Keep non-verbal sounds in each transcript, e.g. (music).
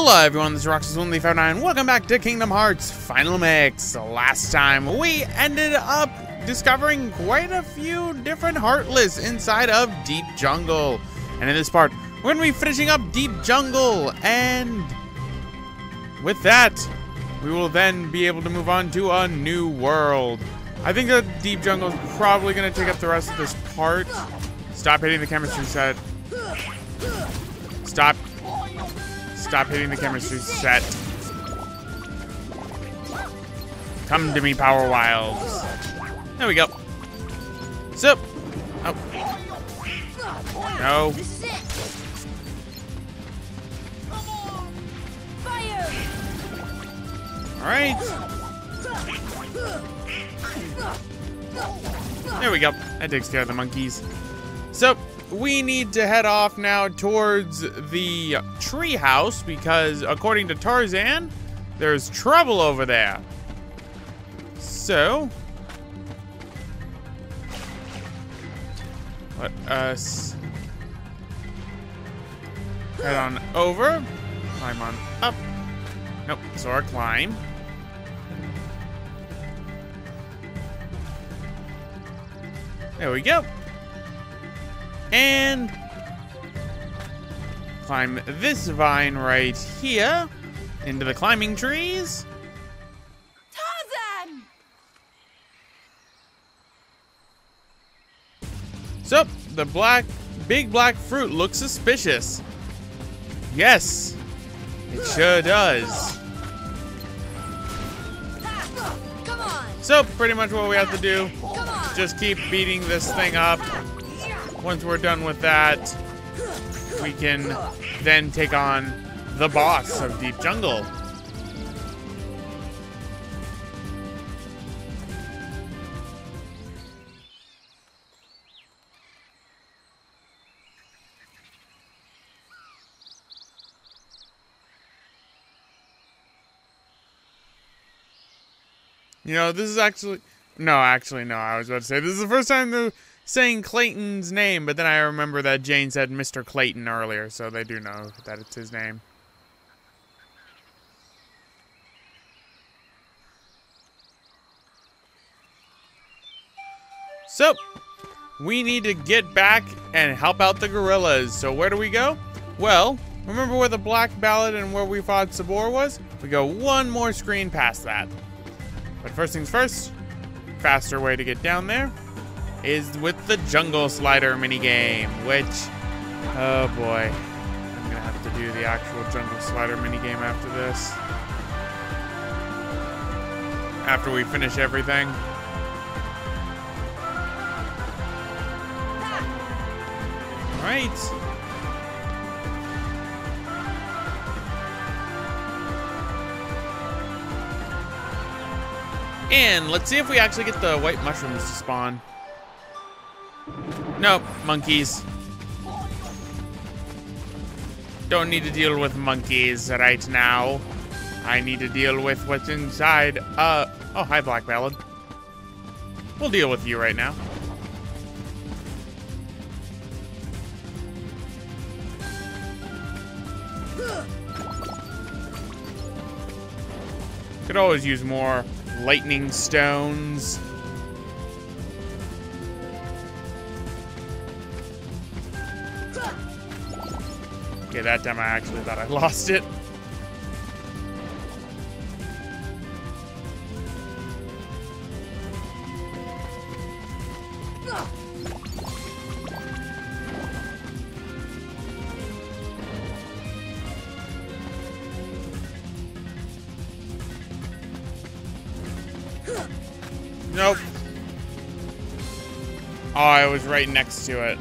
Hello everyone, this is Roxas1359. Welcome back to Kingdom Hearts Final Mix. Last time we ended up discovering quite a few different Heartless inside of Deep Jungle. And in this part, we're going to be finishing up Deep Jungle. And with that, we will then be able to move on to a new world. I think that Deep Jungle is probably going to take up the rest of this part. Stop hitting the chemistry set. Stop Stop hitting the chemistry set. Come to me, Power Wilds. There we go. So. Oh. No. Alright. There we go. That takes care of the monkeys. So, we need to head off now towards the treehouse because according to Tarzan, there's trouble over there. So, let us head on over, climb on up. Nope, so our climb. There we go. And climb this vine right here into the climbing trees. Tarzan! So, the black, big black fruit looks suspicious. Yes, it sure does. So, pretty much what we have to do, just keep beating this thing up. Once we're done with that, we can then take on the boss of Deep Jungle. You know, this is actually no, actually no. I was about to say this is the first time they're saying Clayton's name, but then I remember that Jane said Mr. Clayton earlier, so they do know that it's his name. So, we need to get back and help out the gorillas. So where do we go? Well, remember where the Black Ballade and where we fought Sabor was? We go one more screen past that. But first things first, faster way to get down there is with the Jungle Slider minigame, which, oh boy, I'm gonna have to do the actual Jungle Slider minigame after this. After we finish everything. Alright. And let's see if we actually get the white mushrooms to spawn. Nope, monkeys. Don't need to deal with monkeys right now. I need to deal with what's inside. Uh, oh, hi, Black Ballade. We'll deal with you right now. Could always use more lightning stones. Okay, that time I actually thought I (laughs) lost it. Nope. Oh, I was right next to it.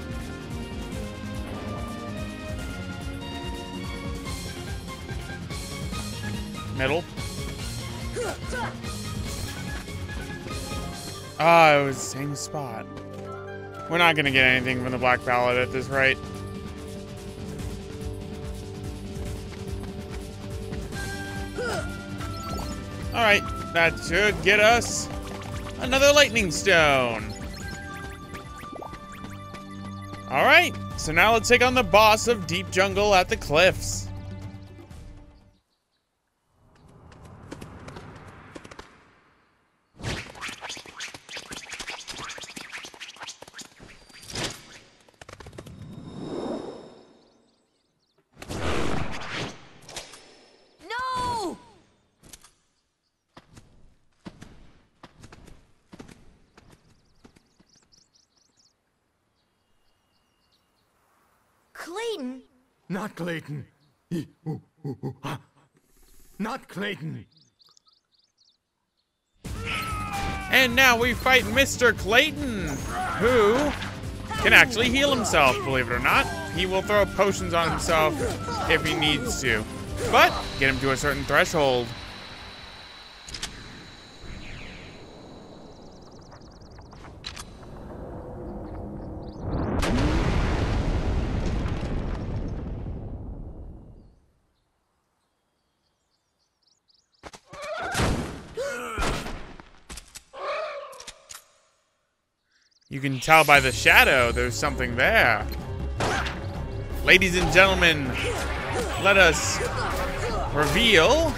Was the same spot. We're not gonna get anything from the Black Ballade at this rate. Alright, that should get us another lightning stone. Alright, so now let's take on the boss of Deep Jungle at the Cliffs. Clayton? Not Clayton. Not Clayton. And now we fight Mr. Clayton, who can actually heal himself, believe it or not. He will throw potions on himself if he needs to, but get him to a certain threshold. Tell by the shadow there's something there. Ladies and gentlemen, let us reveal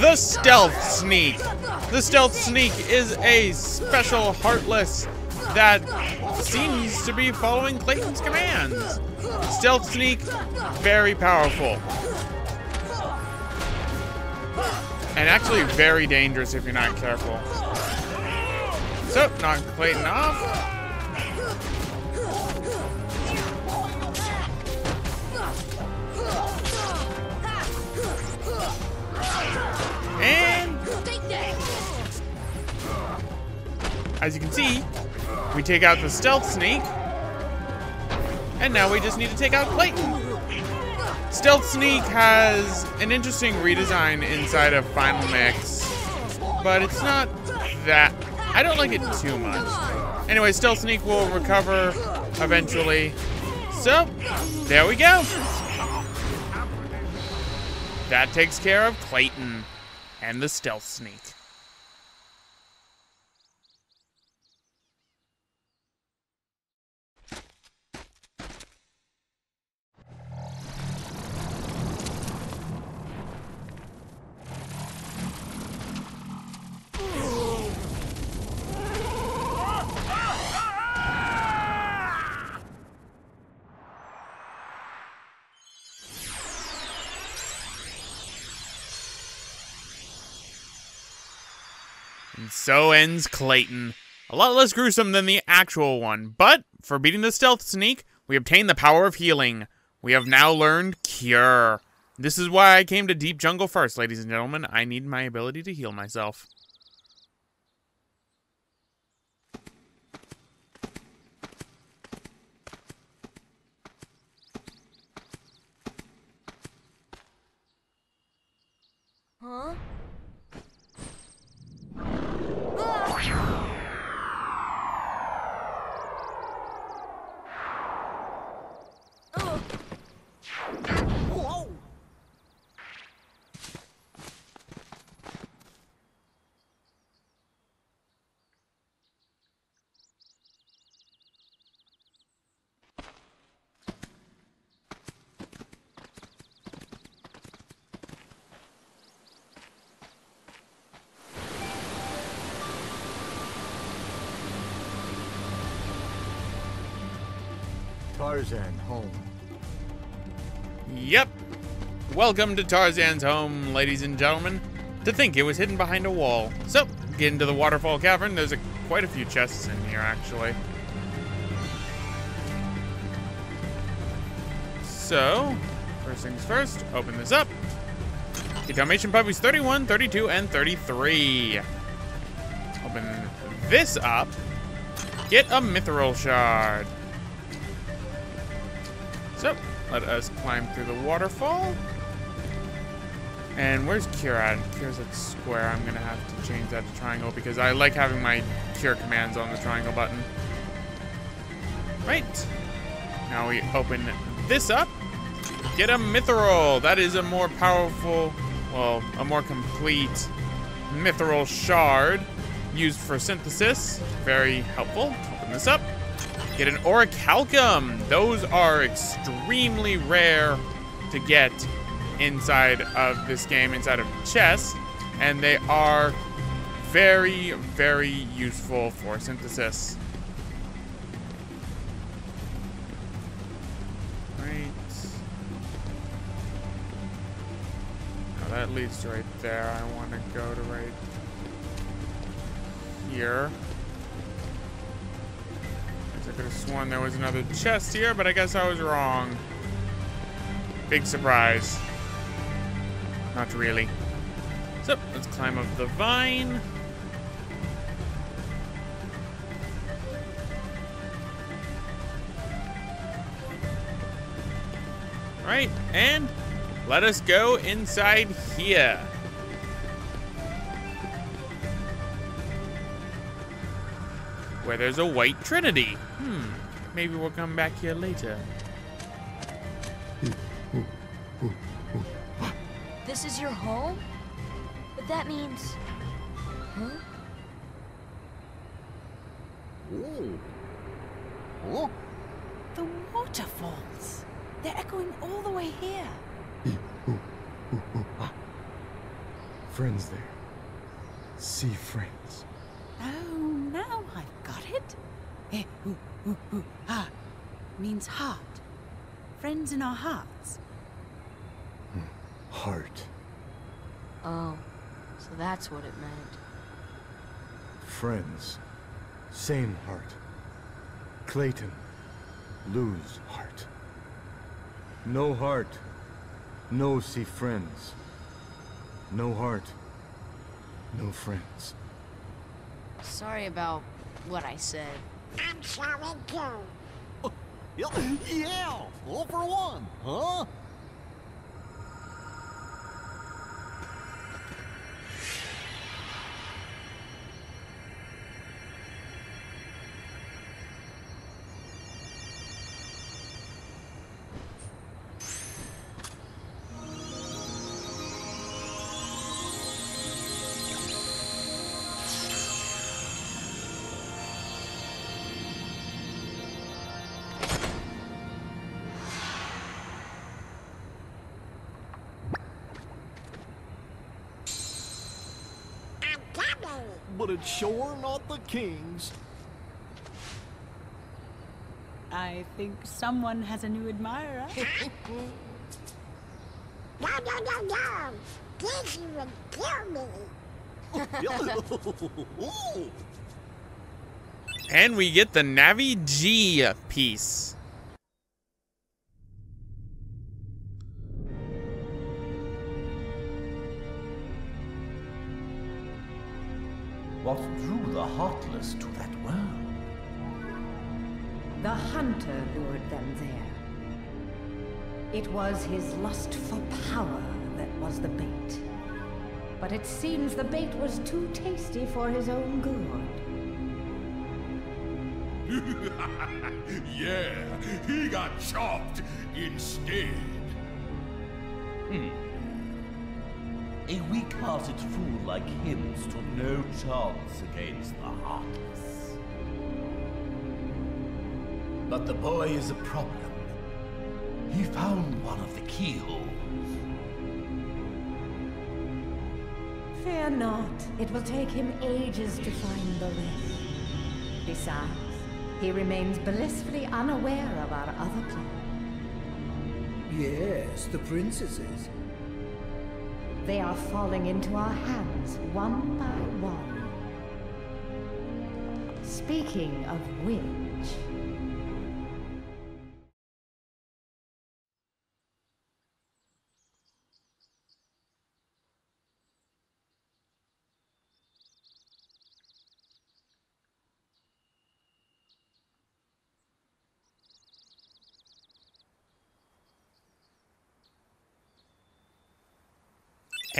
the Stealth Sneak. The Stealth Sneak is a special Heartless that seems to be following Clayton's commands. Stealth Sneak, very powerful. And actually very dangerous if you're not careful. So, knock Clayton off. And as you can see, we take out the stealth sneak. And now we just need to take out Clayton. Stealth Sneak has an interesting redesign inside of Final Mix, but it's not that. I don't like it too much. Anyway, Stealth Sneak will recover eventually. So, there we go. That takes care of Clayton and the Stealth Sneak. And so ends Clayton. A lot less gruesome than the actual one, but for beating the stealth sneak, we obtain the power of healing. We have now learned Cure. This is why I came to Deep Jungle first, ladies and gentlemen. I need my ability to heal myself. Tarzan home. Yep. Welcome to Tarzan's home, ladies and gentlemen. To think it was hidden behind a wall. So, get into the waterfall cavern. There's a, quite a few chests in here, actually. So, first things first, open this up. Get Dalmatian puppies 31, 32, and 33. Open this up. Get a mithril shard. So, let us climb through the waterfall. And where's Cure at? Cure's at square. I'm gonna have to change that to triangle because I like having my Cure commands on the triangle button. Right. Now we open this up. Get a Mithril. That is a more powerful, well, a more complete Mithril shard used for synthesis. Very helpful. Open this up. Get an Orichalcum. Those are extremely rare to get inside of this game, inside of chess, and they are very, very useful for synthesis. Right. Now that leads right there. I want to go to right here. I could have sworn there was another chest here, but I guess I was wrong. Big surprise. Not really. So, let's climb up the vine. Right, and let us go inside here. Where there's a white trinity. Hmm, maybe we'll come back here later. This is your home? But that means... Huh? Oh. Huh? The waterfalls. They're echoing all the way here. Friends there. See friends. Oh, now I've got it. Eh, ooh, ooh, ooh, ah. Means heart. Friends in our hearts. Heart. Oh, so that's what it meant. Friends. Same heart. Clayton. Lose heart. No heart. No see friends. No heart. No friends. Sorry about what I said. I'm sorry too. Yeah, all for one, huh? Coming. But it's sure not the king's. I think someone has a new admirer. No, no, no, no. This would kill me. (laughs) And we get the Navi G piece. What drew the Heartless to that world? The hunter lured them there. It was his lust for power that was the bait. But it seems the bait was too tasty for his own good. (laughs) yeah, he got chopped instead. Hmm. A weak-hearted fool like him stood no chance against the Heartless. But the boy is a problem. He found one of the keyholes. Fear not, it will take him ages to find the rest. Besides, he remains blissfully unaware of our other plan. Yes, the princesses. They are falling into our hands one by one. Speaking of which...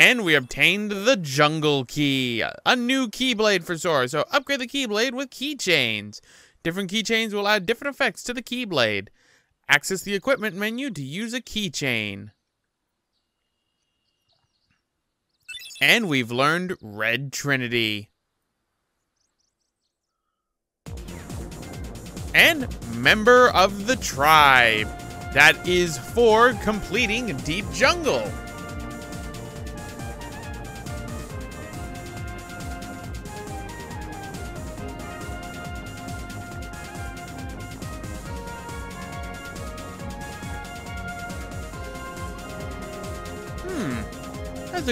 And we obtained the Jungle Key, a new Keyblade for Sora. So upgrade the Keyblade with keychains. Different keychains will add different effects to the Keyblade. Access the equipment menu to use a keychain. And we've learned Red Trinity. And Member of the Tribe. That is for completing Deep Jungle.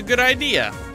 A good idea.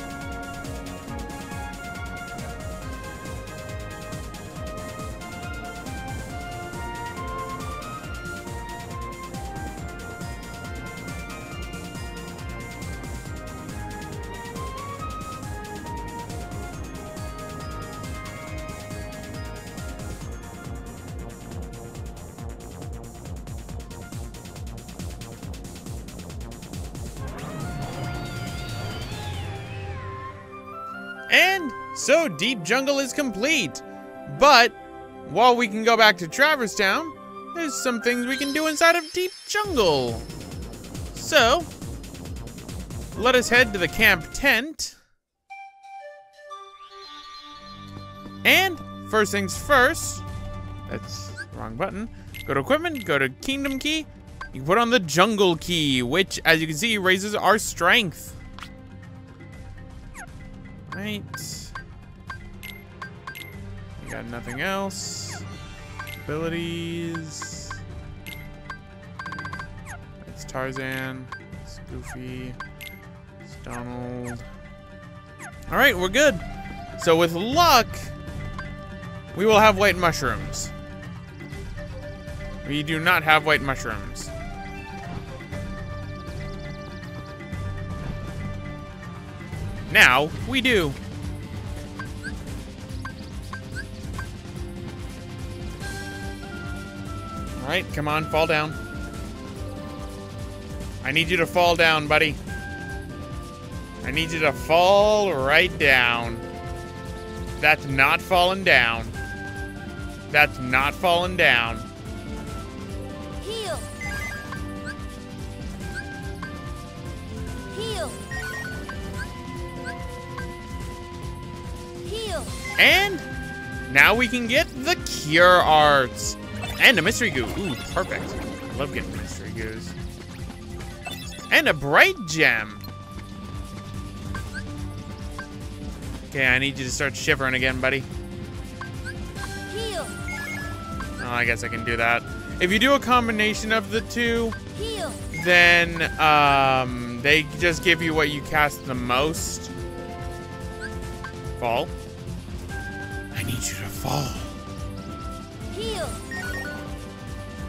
So Deep Jungle is complete. But while we can go back to Traverse Town, there's some things we can do inside of Deep Jungle. So, let us head to the camp tent. And first things first, that's wrong button. Go to equipment, go to kingdom key. You put on the jungle key, which as you can see raises our strength. Right. Got nothing else. Abilities. It's Tarzan. It's Goofy. It's Donald. All right, we're good. So with luck, we will have white mushrooms. We do not have white mushrooms. Now, we do. Alright, come on, fall down. I need you to fall down, buddy. I need you to fall right down. That's not falling down. That's not falling down. Heal. Heal. Heal. And now we can get the cure arts. And a mystery goo. Ooh, perfect. I love getting mystery goos. And a bright gem. Okay, I need you to start shivering again, buddy. Heal. Oh, I guess I can do that. If you do a combination of the two, Heal. then um, they just give you what you cast the most. Fall. I need you to fall. Heal.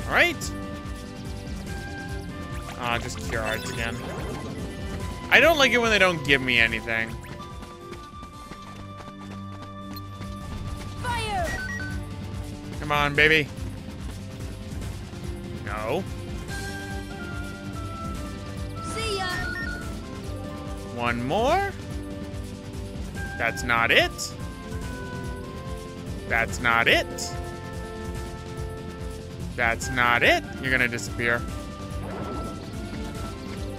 All right. Ah, just cure arts again. I don't like it when they don't give me anything. Fire. Come on, baby. No. See ya. One more. That's not it. That's not it. That's not it. You're gonna disappear.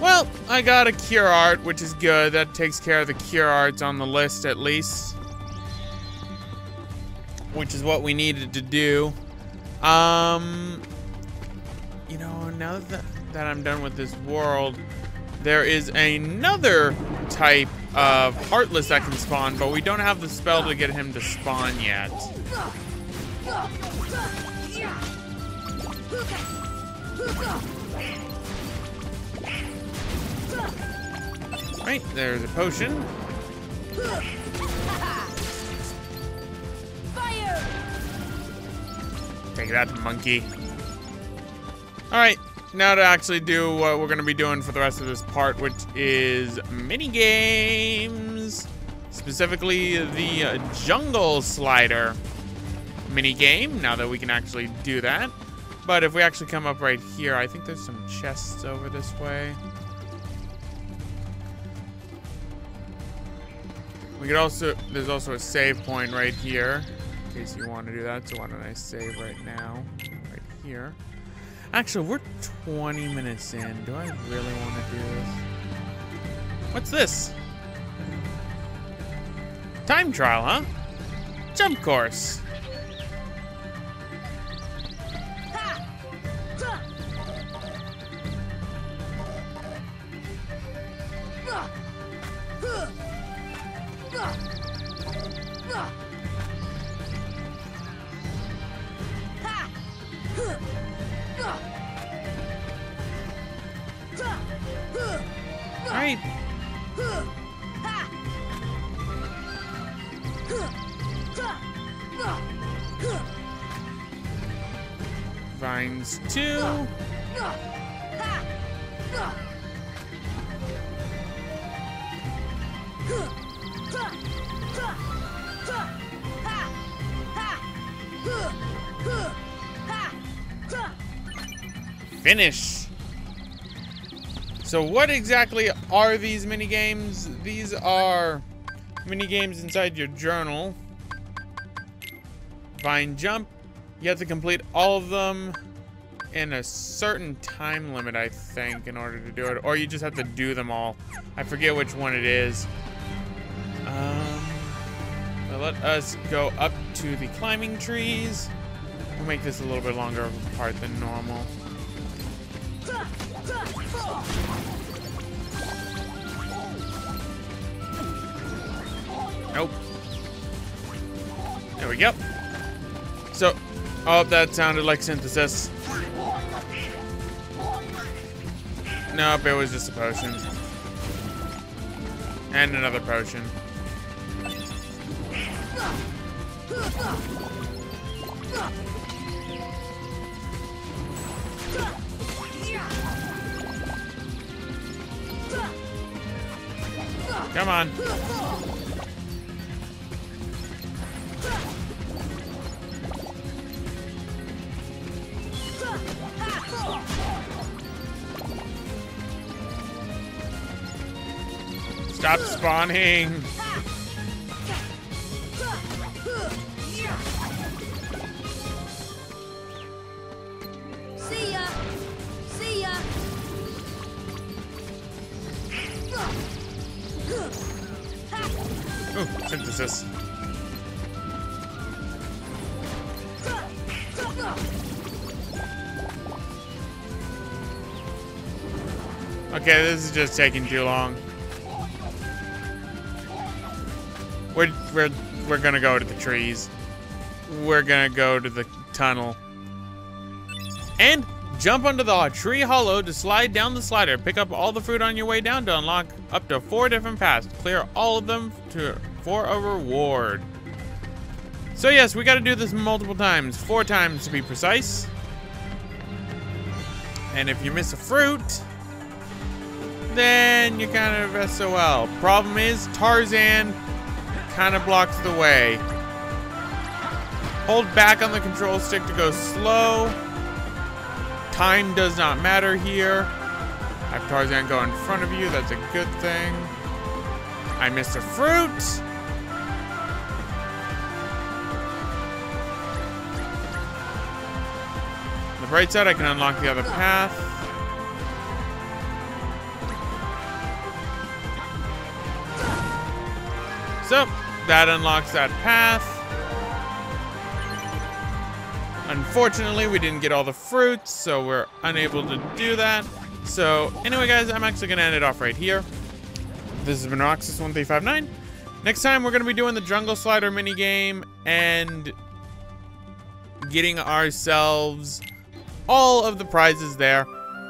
Well, I got a cure art, which is good. That takes care of the cure arts on the list at least. Which is what we needed to do. Um, you know, now that, that I'm done with this world, there is another type of Heartless that can spawn, but we don't have the spell to get him to spawn yet. Right, there's a potion. Take that, monkey. Alright, now to actually do what we're going to be doing for the rest of this part, which is mini games. Specifically, the uh, Jungle Slider mini game, now that we can actually do that. But if we actually come up right here, I think there's some chests over this way. We could also, there's also a save point right here, in case you want to do that. So why don't I save right now, right here. Actually, we're 20 minutes in. Do I really want to do this? What's this? Time trial, huh? Jump course. Vines two. Finish. So what exactly are these mini games? These are mini games inside your journal. Vine jump. You have to complete all of them in a certain time limit, I think, in order to do it. Or you just have to do them all. I forget which one it is. Um, let us go up to the climbing trees. We'll make this a little bit longer of a part than normal. Nope. There we go. So, oh, that sounded like synthesis. Nope, it was just a potion. And another potion. Come on. Stop spawning. Okay, this is just taking too long. We're we're we're gonna go to the trees. We're gonna go to the tunnel. And jump onto the tree hollow to slide down the slider. Pick up all the fruit on your way down to unlock up to four different paths. Clear all of them to for a reward. So yes, we gotta do this multiple times. Four times to be precise. And if you miss a fruit, then you're kind of SOL. Problem is, Tarzan kind of blocks the way. Hold back on the control stick to go slow. Time does not matter here. Have Tarzan go in front of you, that's a good thing. I missed a fruit. Bright side, I can unlock the other path. So, that unlocks that path. Unfortunately, we didn't get all the fruits, so we're unable to do that. So, anyway, guys, I'm actually going to end it off right here. This has been Roxas1359. Next time, we're going to be doing the Jungle Slider minigame and getting ourselves all of the prizes there.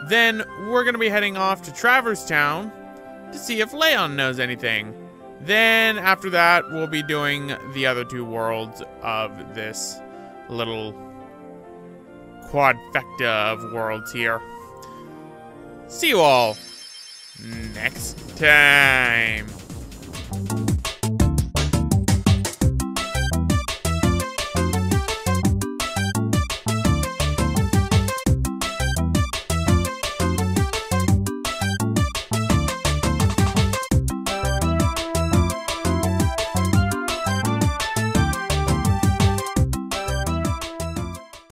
Then, we're going to be heading off to Traverse Town to see if Leon knows anything. Then, after that, we'll be doing the other two worlds of this little quadfecta of worlds here. See you all next time.